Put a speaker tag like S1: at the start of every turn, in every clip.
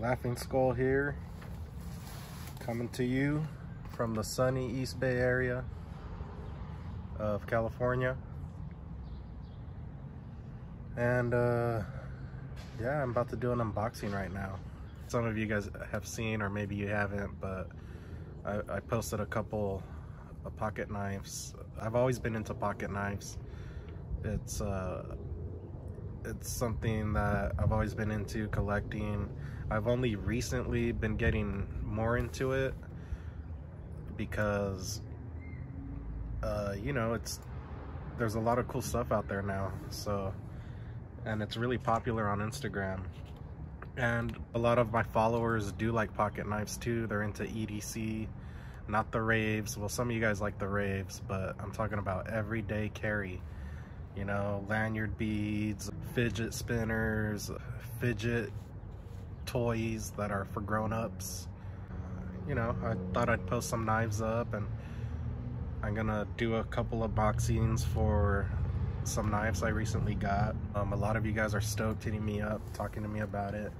S1: Laughing Skull here, coming to you from the sunny East Bay area of California. And uh, yeah, I'm about to do an unboxing right now. Some of you guys have seen, or maybe you haven't, but I, I posted a couple of pocket knives. I've always been into pocket knives. It's uh, it's something that I've always been into collecting. I've only recently been getting more into it because uh, you know it's there's a lot of cool stuff out there now so and it's really popular on Instagram. And a lot of my followers do like pocket knives too. They're into EDC not the raves. Well some of you guys like the raves but I'm talking about everyday carry. You know, lanyard beads, fidget spinners, fidget toys that are for grown-ups. You know, I thought I'd post some knives up and I'm gonna do a couple of boxings for some knives I recently got. Um, a lot of you guys are stoked hitting me up, talking to me about it.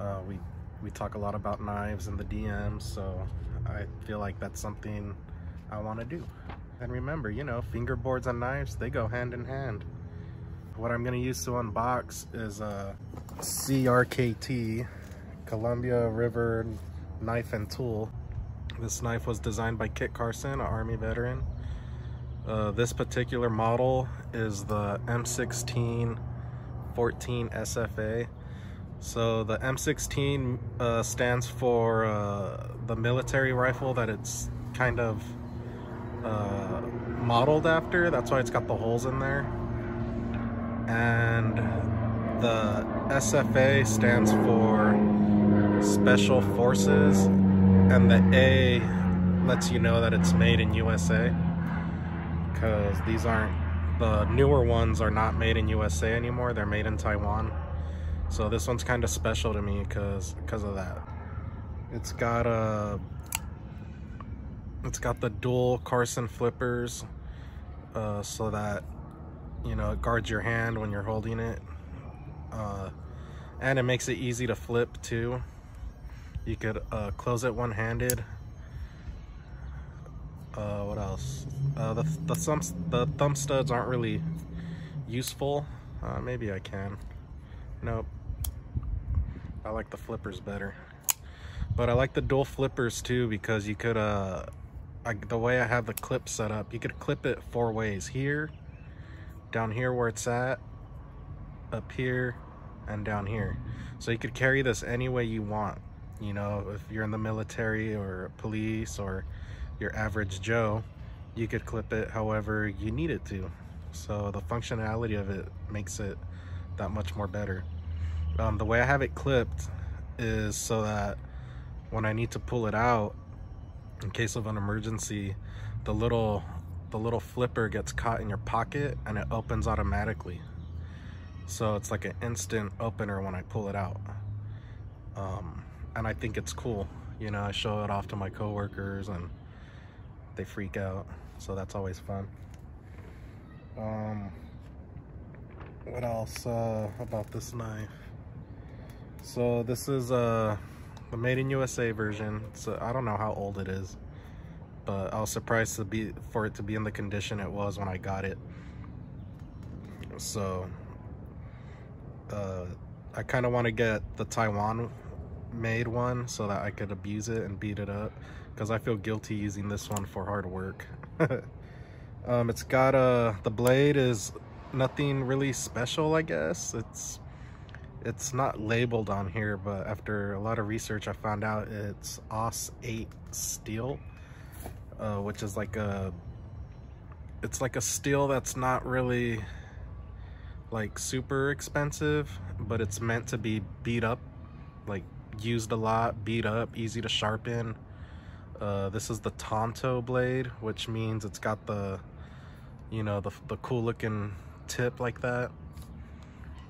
S1: Uh, we, we talk a lot about knives in the DMs, so I feel like that's something I wanna do. And remember, you know, fingerboards and knives, they go hand in hand. What I'm gonna use to unbox is a CRKT, Columbia River Knife and Tool. This knife was designed by Kit Carson, an Army veteran. Uh, this particular model is the M16 14 SFA. So the M16 uh, stands for uh, the military rifle that it's kind of uh, modeled after. That's why it's got the holes in there. And the SFA stands for Special Forces, and the A lets you know that it's made in USA. Because these aren't, the newer ones are not made in USA anymore, they're made in Taiwan. So this one's kind of special to me because because of that. It's got a it's got the dual Carson flippers uh, so that you know it guards your hand when you're holding it. Uh, and it makes it easy to flip too. You could uh, close it one-handed. Uh, what else? Uh, the, the, thumb, the thumb studs aren't really useful. Uh, maybe I can. Nope. I like the flippers better. But I like the dual flippers too because you could uh I, the way I have the clip set up, you could clip it four ways. Here, down here where it's at, up here, and down here. So you could carry this any way you want. You know, if you're in the military or police or your average Joe, you could clip it however you need it to. So the functionality of it makes it that much more better. Um, the way I have it clipped is so that when I need to pull it out, in case of an emergency, the little the little flipper gets caught in your pocket and it opens automatically. So it's like an instant opener when I pull it out. Um, and I think it's cool. You know, I show it off to my coworkers and they freak out. So that's always fun. Um, what else uh, about this knife? So this is uh, the made in USA version. So I don't know how old it is, but I was surprised to be for it to be in the condition it was when I got it. So uh, I kind of want to get the Taiwan made one so that I could abuse it and beat it up because I feel guilty using this one for hard work. um, it's got a, uh, the blade is nothing really special, I guess. It's it's not labeled on here, but after a lot of research, I found out it's AUS8 steel, uh, which is like a, it's like a steel that's not really like super expensive, but it's meant to be beat up, like used a lot, beat up, easy to sharpen. Uh, this is the Tanto blade, which means it's got the, you know, the, the cool looking tip like that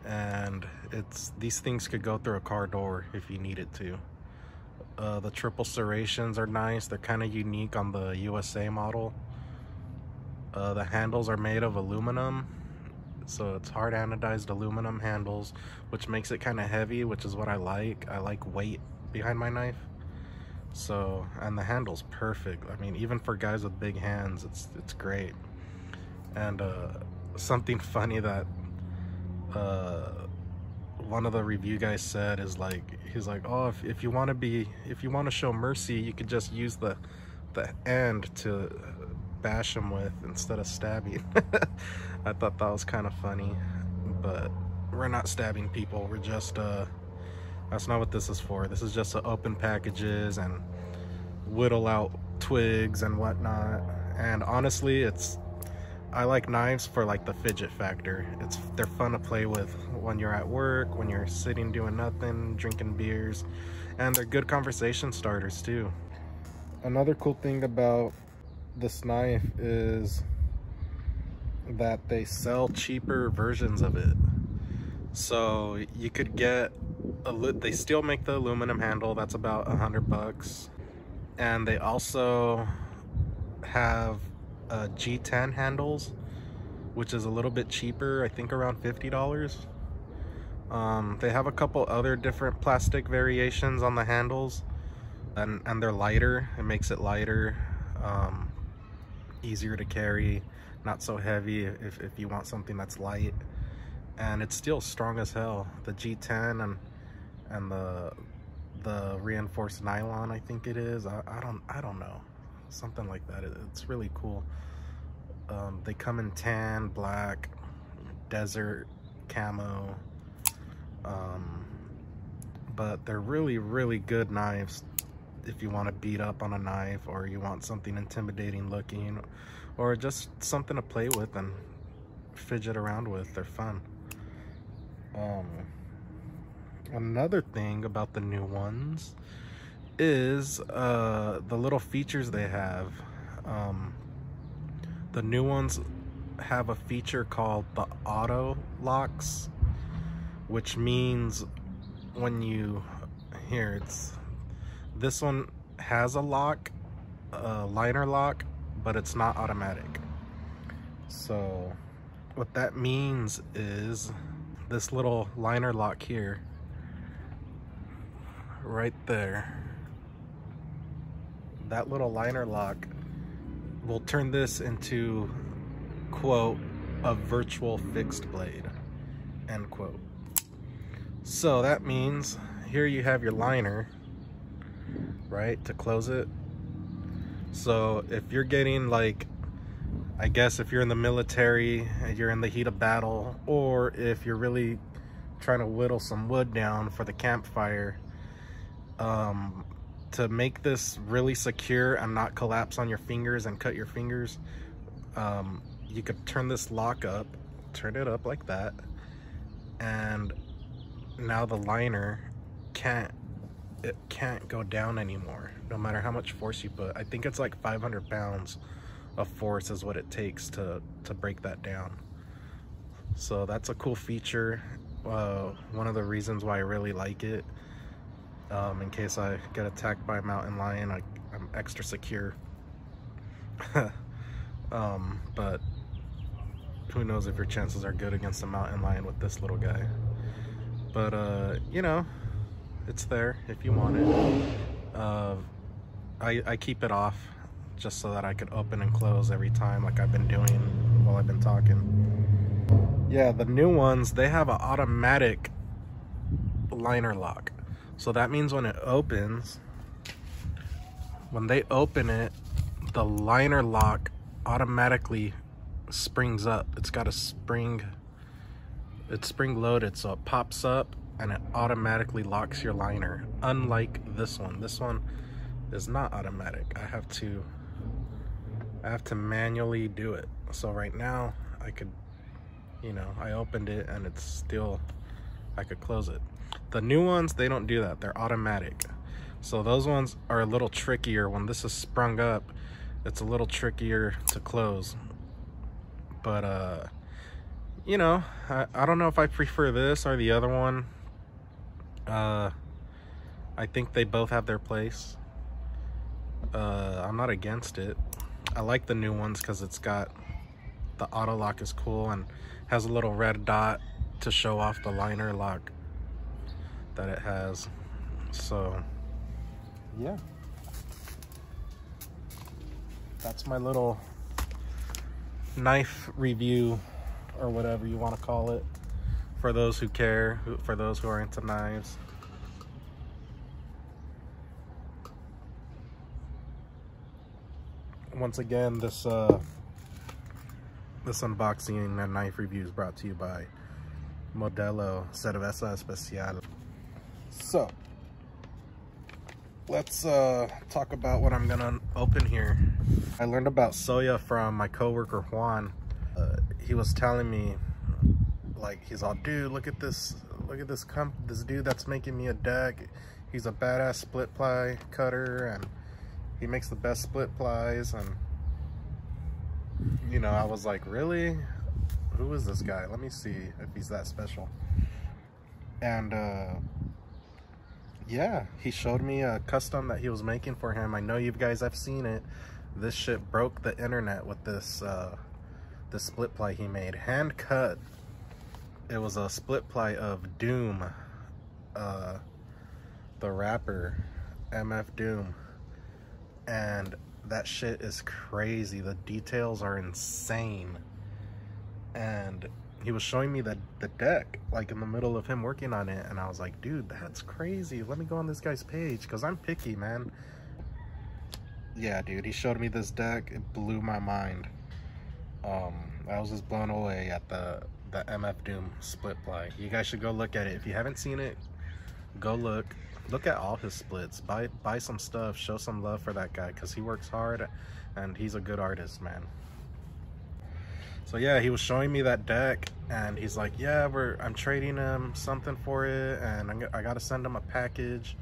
S1: and it's these things could go through a car door if you need it to. Uh, the triple serrations are nice. They're kind of unique on the USA model. Uh, the handles are made of aluminum, So it's hard anodized aluminum handles, which makes it kind of heavy, which is what I like. I like weight behind my knife. So, and the handle's perfect. I mean, even for guys with big hands, it's it's great. And uh, something funny that uh, one of the review guys said is like, he's like, oh, if, if you want to be, if you want to show mercy, you could just use the the end to bash him with instead of stabbing. I thought that was kind of funny, but we're not stabbing people. We're just uh, that's not what this is for. This is just to open packages and whittle out twigs and whatnot. And honestly, it's I like knives for like the fidget factor. It's they're fun to play with when you're at work, when you're sitting doing nothing, drinking beers, and they're good conversation starters too. Another cool thing about this knife is that they sell cheaper versions of it. So you could get a they still make the aluminum handle that's about a hundred bucks and they also have uh, G10 handles which is a little bit cheaper I think around $50 um, they have a couple other different plastic variations on the handles and, and they're lighter. It makes it lighter um, easier to carry not so heavy if, if you want something that's light. And it's still strong as hell. The G10 and and the the reinforced nylon I think it is. I, I don't I don't know something like that. It, it's really cool. Um, they come in tan black desert camo um, but they're really really good knives if you want to beat up on a knife or you want something intimidating looking or just something to play with and fidget around with. They're fun. Um, another thing about the new ones is uh, the little features they have. Um, the new ones have a feature called the auto locks, which means when you, here it's, this one has a lock, a liner lock, but it's not automatic. So what that means is this little liner lock here right there. That little liner lock will turn this into, quote, a virtual fixed blade, end quote. So that means here you have your liner, right, to close it. So if you're getting like, I guess if you're in the military and you're in the heat of battle, or if you're really trying to whittle some wood down for the campfire, um, to make this really secure and not collapse on your fingers and cut your fingers, um, you could turn this lock up, turn it up like that, and now the liner can't it can't go down anymore no matter how much force you put. I think it's like 500 pounds of force is what it takes to to break that down. So that's a cool feature uh, one of the reasons why i really like it um, in case I get attacked by a mountain lion. I, am extra secure. um, but who knows if your chances are good against a mountain lion with this little guy. But, uh, you know, it's there if you want it. Uh, I, I keep it off just so that I could open and close every time like I've been doing while I've been talking. Yeah, the new ones, they have an automatic liner lock. So that means when it opens, when they open it, the liner lock automatically springs up. It's got a spring, it's spring loaded, so it pops up and it automatically locks your liner. Unlike this one, this one is not automatic. I have to, I have to manually do it. So right now I could, you know, I opened it and it's still, I could close it. The new ones, they don't do that. They're automatic. So those ones are a little trickier. When this is sprung up, it's a little trickier to close. But, uh, you know, I, I don't know if I prefer this or the other one. Uh, I think they both have their place. Uh, I'm not against it. I like the new ones because it's got the auto lock is cool and has a little red dot to show off the liner lock that it has. So, yeah. That's my little knife review or whatever you want to call it for those who care, for those who are into knives. Once again, this uh, this unboxing and knife review is brought to you by Modelo Cerveza Especial. So, let's uh, talk about what I'm gonna open here. I learned about Soya from my coworker Juan. Uh, he was telling me, like, he's all, dude, look at this, look at this comp, this dude that's making me a deck. He's a badass split ply cutter, and he makes the best split plies. And you know, I was like, really? Who is this guy? Let me see if he's that special. And uh, yeah, he showed me a custom that he was making for him. I know you guys have seen it. This shit broke the internet with this uh, this split ply he made. Hand cut. It was a split ply of Doom. Uh, the rapper, MF Doom. And that shit is crazy. The details are insane. And he was showing me the, the deck, like in the middle of him working on it. And I was like, dude, that's crazy. Let me go on this guy's page because I'm picky, man. Yeah, dude, he showed me this deck. It blew my mind. Um, I was just blown away at the, the MF Doom split ply. You guys should go look at it. If you haven't seen it, go look. Look at all his splits. Buy, buy some stuff. Show some love for that guy because he works hard and he's a good artist, man. So yeah, he was showing me that deck and he's like, yeah, we're, I'm trading him something for it and I'm, I got to send him a package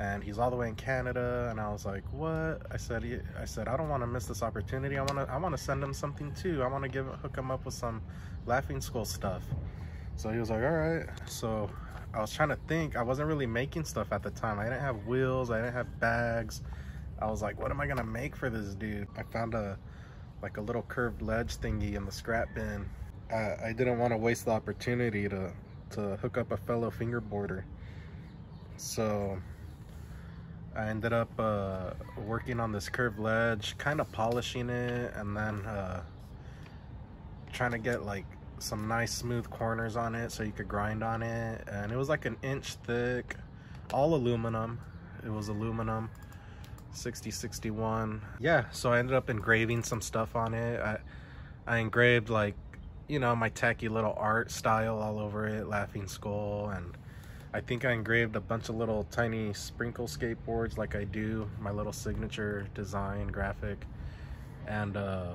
S1: and he's all the way in Canada. And I was like, what? I said, I said, I don't want to miss this opportunity. I want to, I want to send him something too. I want to give, him hook him up with some Laughing Skull stuff. So he was like, all right. So I was trying to think. I wasn't really making stuff at the time. I didn't have wheels. I didn't have bags. I was like, what am I going to make for this dude? I found a like a little curved ledge thingy in the scrap bin. I, I didn't want to waste the opportunity to, to hook up a fellow fingerboarder. So I ended up uh, working on this curved ledge, kind of polishing it, and then uh, trying to get like some nice smooth corners on it so you could grind on it. And it was like an inch thick, all aluminum. It was aluminum. 6061 yeah so i ended up engraving some stuff on it. I i engraved like you know my tacky little art style all over it laughing skull and i think i engraved a bunch of little tiny sprinkle skateboards like i do my little signature design graphic. And uh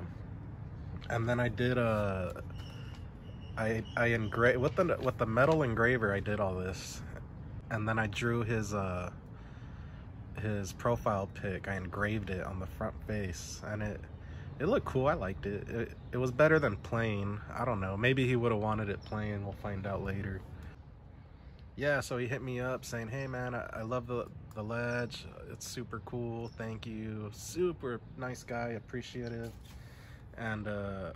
S1: and then i did a i i engraved with the with the metal engraver i did all this. And then i drew his uh his profile pic. I engraved it on the front face and it it looked cool. I liked it. It, it was better than plain. I don't know. Maybe he would have wanted it plain. We'll find out later. Yeah, so he hit me up saying, hey man, I, I love the, the ledge. It's super cool. Thank you. Super nice guy. Appreciative. And uh,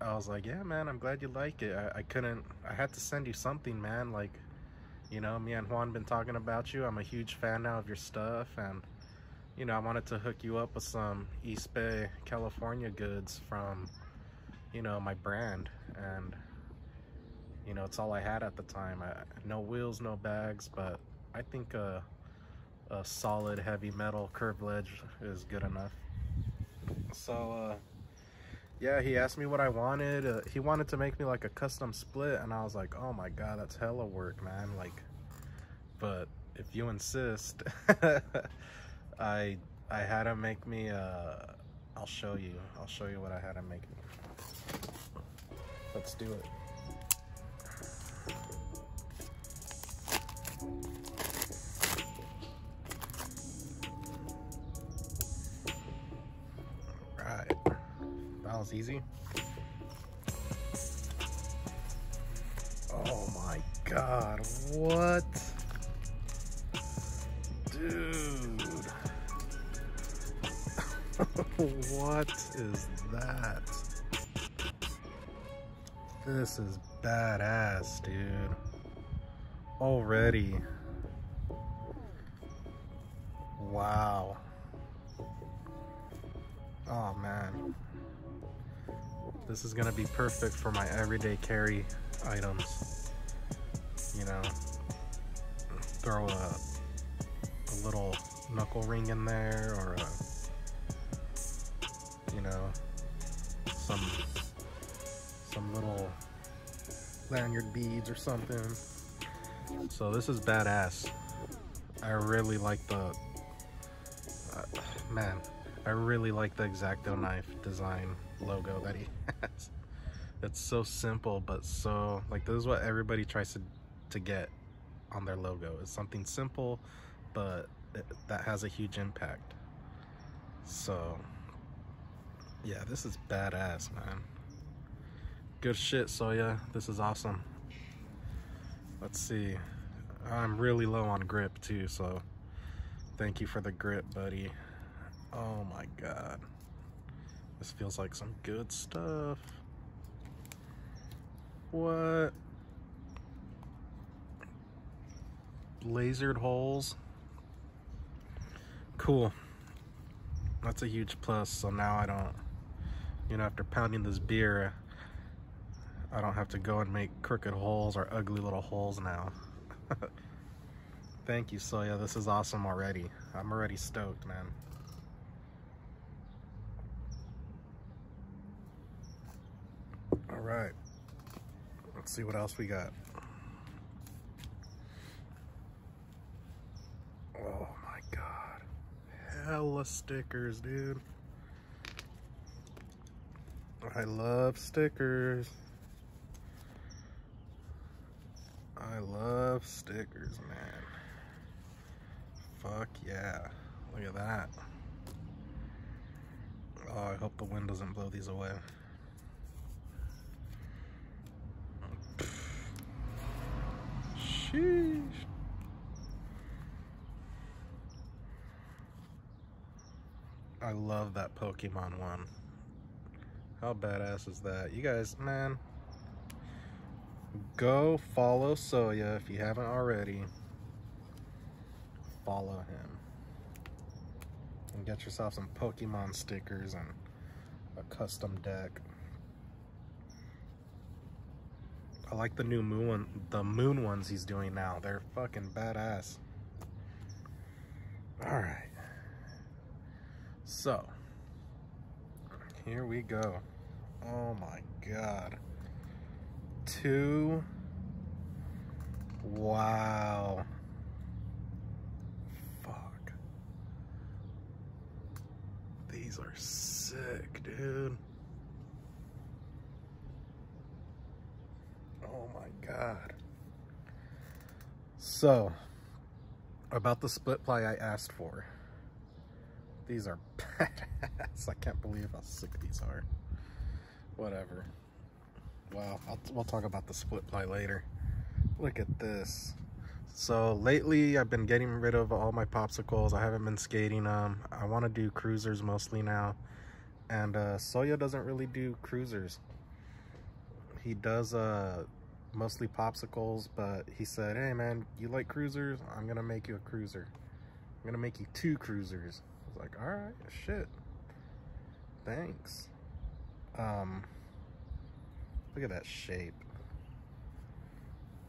S1: I was like, yeah, man, I'm glad you like it. I, I couldn't, I had to send you something, man. Like, you know, me and Juan been talking about you. I'm a huge fan now of your stuff and you know, I wanted to hook you up with some East Bay, California goods from, you know, my brand and you know, it's all I had at the time. I, no wheels, no bags, but I think a, a solid heavy metal curved ledge is good enough. So, uh, yeah, he asked me what I wanted. Uh, he wanted to make me like a custom split, and I was like, oh my god, that's hella work, man. Like, but if you insist, I I had him make me. Uh, I'll show you. I'll show you what I had him make me. Let's do it. Was easy. Oh my god, what? Dude. what is that? This is badass, dude. Already. Wow. Oh man. This is gonna be perfect for my everyday carry items. You know, throw a, a little knuckle ring in there or a, you know, some some little lanyard beads or something. So this is badass. I really like the, uh, man, I really like the X-Acto knife design logo that he has. It's so simple, but so, like this is what everybody tries to, to get on their logo. It's something simple, but it, that has a huge impact. So, yeah, this is badass, man. Good shit, Soya. This is awesome. Let's see. I'm really low on grip too, so thank you for the grip, buddy. Oh my god. This feels like some good stuff. What? Lasered holes. Cool. That's a huge plus, so now I don't, you know, after pounding this beer, I don't have to go and make crooked holes or ugly little holes now. Thank you, Soya. This is awesome already. I'm already stoked, man. All right. Let's see what else we got. Oh my god. Hella stickers, dude. I love stickers. I love stickers, man. Fuck yeah. Look at that. Oh, I hope the wind doesn't blow these away. Sheesh. I love that Pokemon one. How badass is that? You guys, man, go follow Soya if you haven't already. Follow him. And get yourself some Pokemon stickers and a custom deck. I like the new moon one, the moon ones he's doing now. They're fucking badass. Alright. So, here we go. Oh my god two. Wow. Fuck. These are sick, dude. Oh my god. So, about the split ply I asked for. These are badass. I can't believe how sick these are. Whatever. Wow, I'll, we'll talk about the split ply later. Look at this. So lately I've been getting rid of all my popsicles. I haven't been skating them. I want to do cruisers mostly now. And uh, Soya doesn't really do cruisers. He does uh, mostly popsicles, but he said, hey man, you like cruisers? I'm to make you a cruiser. I'm to make you two cruisers. I was like, all right, shit. Thanks. Um, Look at that shape.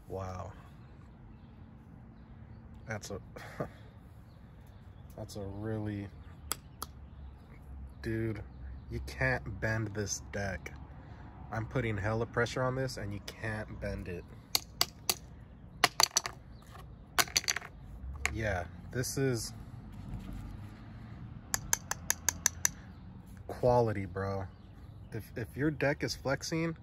S1: Wow. That's a That's a really Dude, you can't bend this deck. I'm putting hella pressure on this and you can't bend it. Yeah, this is quality, bro. If if your deck is flexing,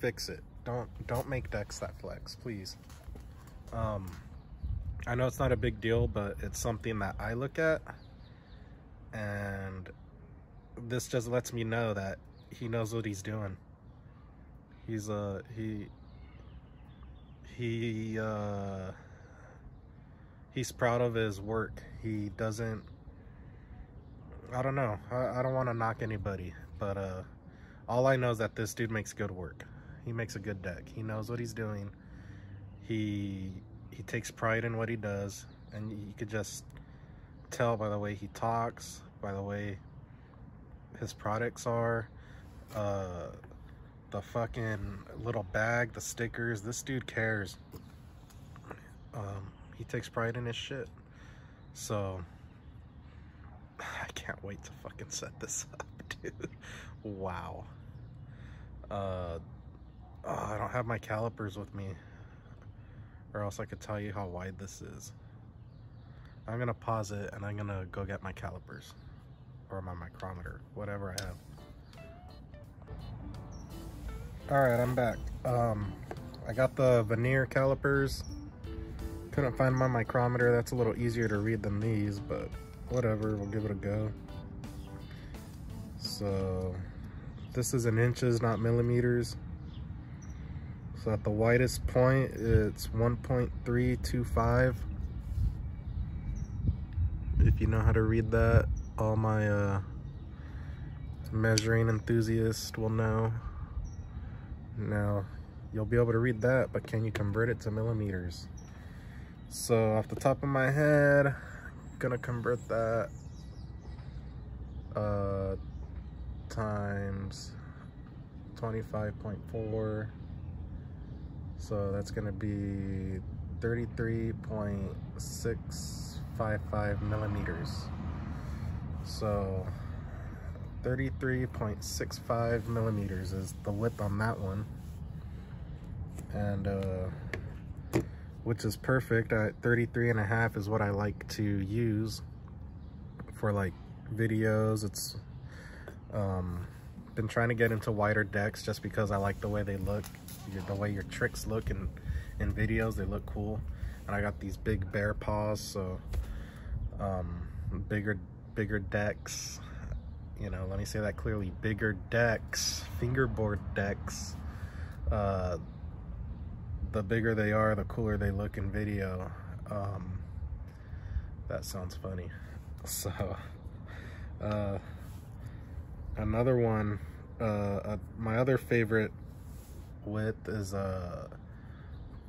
S1: fix it. Don't don't make decks that flex, please. Um, I know it's not a big deal, but it's something that I look at, and this just lets me know that he knows what he's doing. He's uh he he uh he's proud of his work. He doesn't I don't know. I, I don't want to knock anybody, but uh all I know is that this dude makes good work. He makes a good deck. He knows what he's doing. He he takes pride in what he does, and you could just tell by the way he talks, by the way his products are, uh, the fucking little bag, the stickers. This dude cares. Um, he takes pride in his shit. So I can't wait to fucking set this up, dude. Wow. Uh, oh, I don't have my calipers with me, or else I could tell you how wide this is. I'm gonna pause it and I'm gonna go get my calipers or my micrometer, whatever I have. All right, I'm back. Um, I got the vernier calipers. Couldn't find my micrometer. That's a little easier to read than these, but whatever, we'll give it a go. So this is in inches, not millimeters. So at the widest point, it's 1.325. If you know how to read that, all my uh, measuring enthusiasts will know. Now, you'll be able to read that, but can you convert it to millimeters? So off the top of my head, I'm gonna convert that uh, times 25.4. So that's gonna be 33.655 millimeters. So 33.65 millimeters is the width on that one. And uh, which is perfect. At 33 and a half is what I like to use for like videos. It's um, been trying to get into wider decks just because I like the way they look, the way your tricks look in, in videos, they look cool. And I got these big bear paws, so um, bigger, bigger decks, you know, let me say that clearly, bigger decks, fingerboard decks, uh, the bigger they are, the cooler they look in video. Um, that sounds funny. So, uh, another one, uh, uh, my other favorite width is uh,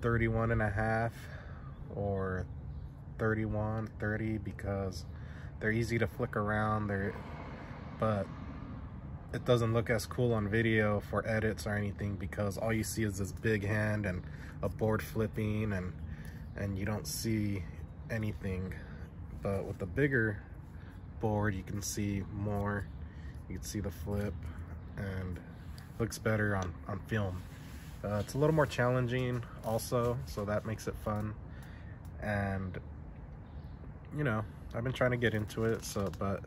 S1: 31 and a half or 31, 30 because they're easy to flick around. They're, but it doesn't look as cool on video for edits or anything because all you see is this big hand and a board flipping and and you don't see anything but with the bigger board you can see more you can see the flip and looks better on, on film. Uh, it's a little more challenging also, so that makes it fun. And, you know, I've been trying to get into it, so, but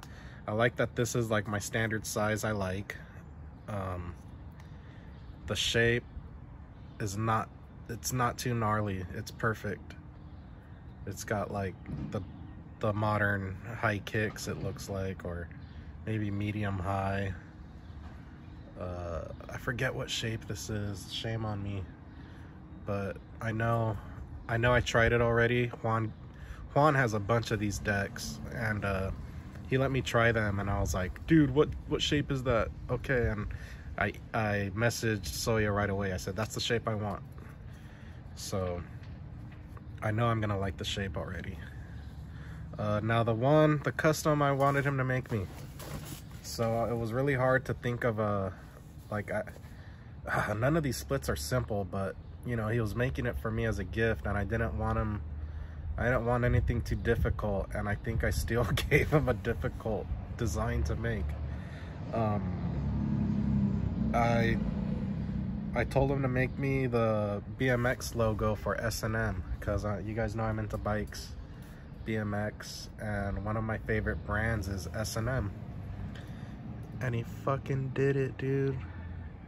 S1: I like that this is like my standard size I like. Um, the shape is not, it's not too gnarly. It's perfect. It's got like the, the modern high kicks it looks like, or maybe medium high. Uh, I forget what shape this is. Shame on me. But I know, I know I tried it already. Juan, Juan has a bunch of these decks, and uh, he let me try them, and I was like, dude, what what shape is that? Okay, and I I messaged Soya right away. I said that's the shape I want. So I know I'm gonna like the shape already. Uh, now the one, the custom I wanted him to make me. So it was really hard to think of a, like, I, none of these splits are simple, but, you know, he was making it for me as a gift, and I didn't want him, I didn't want anything too difficult, and I think I still gave him a difficult design to make. Um, I, I told him to make me the BMX logo for S&M, because uh, you guys know I'm into bikes, BMX, and one of my favorite brands is S&M. And he fucking did it, dude.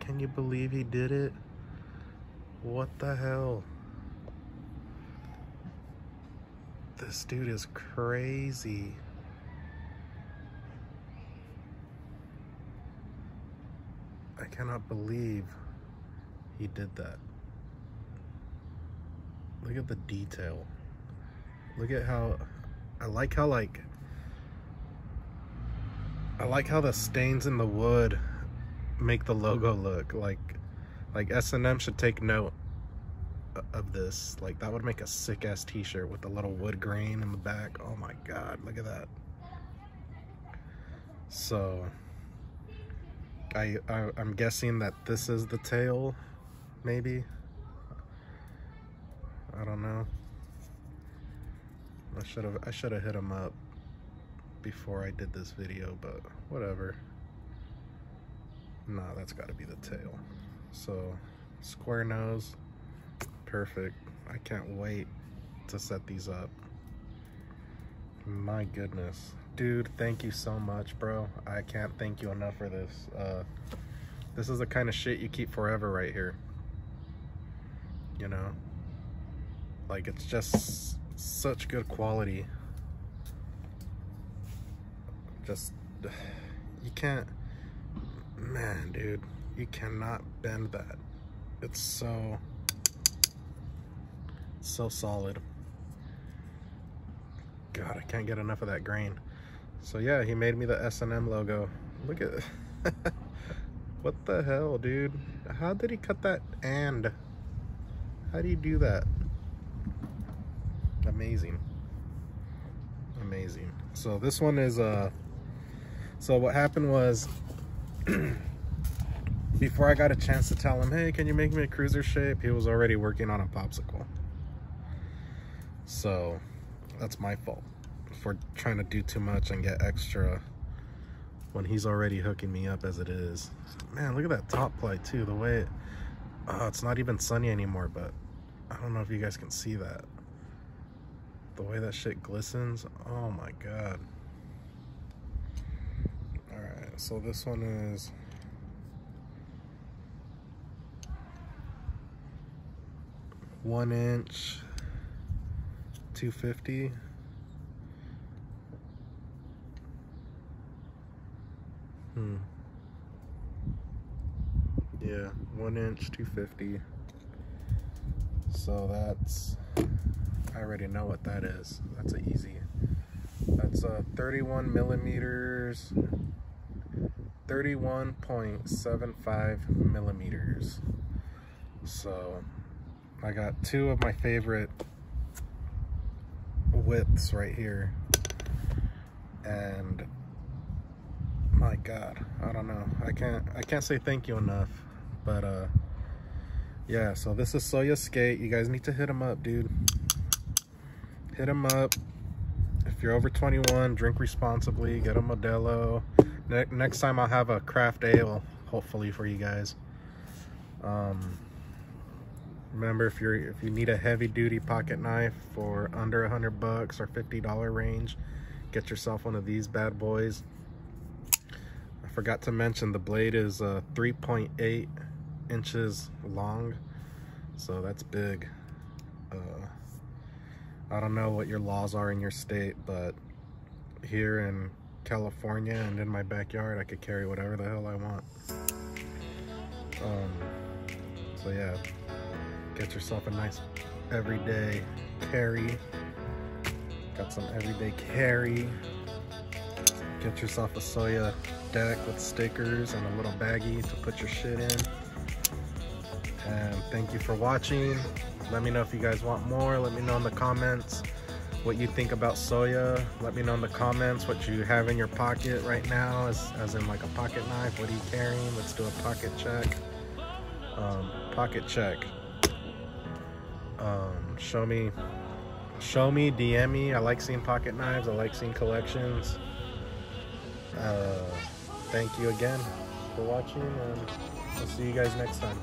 S1: Can you believe he did it? What the hell? This dude is crazy. I cannot believe he did that. Look at the detail. Look at how, I like how like I like how the stains in the wood make the logo look like like S&M should take note of this. Like that would make a sick ass t-shirt with a little wood grain in the back. Oh my god, look at that. So I, I I'm guessing that this is the tail, maybe. I don't know. I should have I should have hit him up before I did this video, but whatever. Nah, that's got to be the tail. So, square nose, perfect. I can't wait to set these up. My goodness. Dude, thank you so much, bro. I can't thank you enough for this. Uh, this is the kind of shit you keep forever right here. You know? Like, it's just such good quality. Just, you can't, man, dude, you cannot bend that. It's so, so solid. God, I can't get enough of that grain. So yeah, he made me the S&M logo. Look at What the hell, dude? How did he cut that and? How do you do that? Amazing. Amazing. So this one is, uh, so what happened was, before I got a chance to tell him, hey, can you make me a cruiser shape? He was already working on a popsicle. So that's my fault for trying to do too much and get extra when he's already hooking me up as it is. Man, look at that top light too. The way it, oh, it's not even sunny anymore, but I don't know if you guys can see that. The way that shit glistens. Oh my God. All right, so this one is one inch 250 hmm. Yeah one inch 250 so that's I already know what that is. That's a easy that's a 31 millimeters 31.75 millimeters. So I got two of my favorite widths right here. And my God, I don't know. I can't, I can't say thank you enough, but uh, yeah, so this is Soya Skate. You guys need to hit him up, dude. Hit him up. If you're over 21, drink responsibly, get a Modelo. Ne next time I'll have a craft ale, hopefully for you guys. Um, remember if you're if you need a heavy duty pocket knife for under a hundred bucks or fifty dollar range get yourself one of these bad boys. I forgot to mention the blade is uh, 3.8 inches long so that's big. Uh, I don't know what your laws are in your state but here in California and in my backyard I could carry whatever the hell I want. Um, so yeah Get yourself a nice everyday carry. Got some everyday carry. Get yourself a Soya deck with stickers and a little baggie to put your shit in. And thank you for watching. Let me know if you guys want more. Let me know in the comments what you think about Soya. Let me know in the comments what you have in your pocket right now, as, as in like a pocket knife. What are you carrying? Let's do a pocket check. Um, pocket check um, show me show me dm me. I like seeing pocket knives. I like seeing collections. Uh, thank you again for watching and i'll see you guys next time